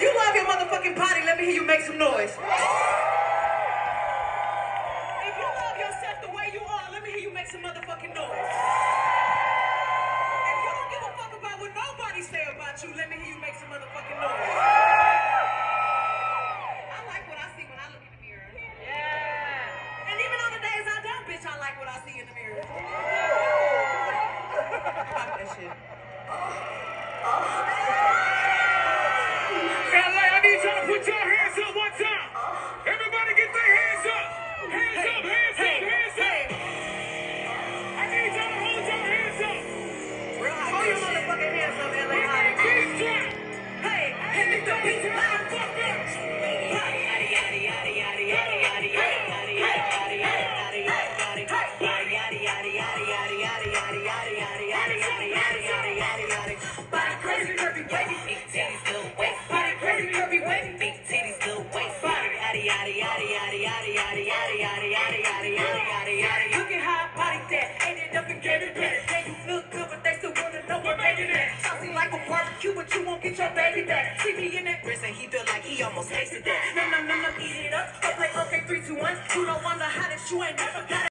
You love your motherfucking yada yada yada yada yada yada yada yada Something like a barbecue, but you won't get your baby back. See me in that wrist, and he feel like he almost tasted that. No, no, no, no, eat it up. I play okay, three, two, one. You don't wonder how hottest, you ain't never got